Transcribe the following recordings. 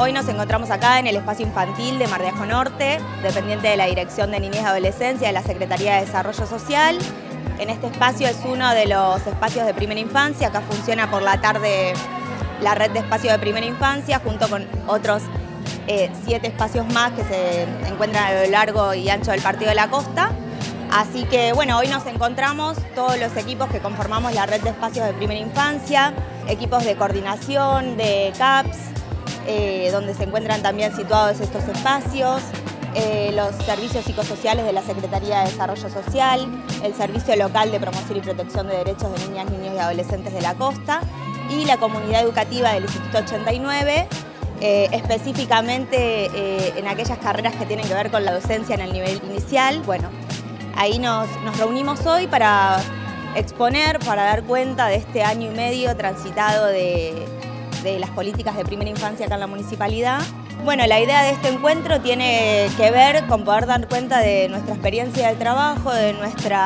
hoy nos encontramos acá en el espacio infantil de Mar Norte, dependiente de la Dirección de Niñez y Adolescencia de la Secretaría de Desarrollo Social. En este espacio es uno de los espacios de primera infancia, acá funciona por la tarde la red de espacios de primera infancia junto con otros eh, siete espacios más que se encuentran a lo largo y ancho del Partido de la Costa. Así que bueno, hoy nos encontramos todos los equipos que conformamos la red de espacios de primera infancia, equipos de coordinación, de CAPS, eh, donde se encuentran también situados estos espacios, eh, los servicios psicosociales de la Secretaría de Desarrollo Social, el Servicio Local de Promoción y Protección de Derechos de Niñas, Niños y Adolescentes de la Costa y la comunidad educativa del Instituto 89, eh, específicamente en aquellas carreras que tienen que ver con la docencia en el nivel inicial. Bueno, ahí nos, nos reunimos hoy para exponer, para dar cuenta de este año y medio transitado de, las políticas de primera infancia acá en la municipalidad. Bueno, la idea de este encuentro tiene que ver con poder dar cuenta de nuestra experiencia de trabajo, de nuestro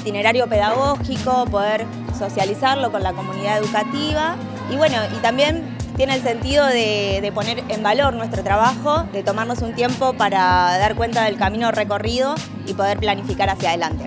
itinerario pedagógico, poder socializarlo con la comunidad educativa y bueno, y también tiene el sentido de, poner en valor nuestro trabajo, de tomarnos un tiempo para dar cuenta del camino recorrido y poder planificar hacia adelante.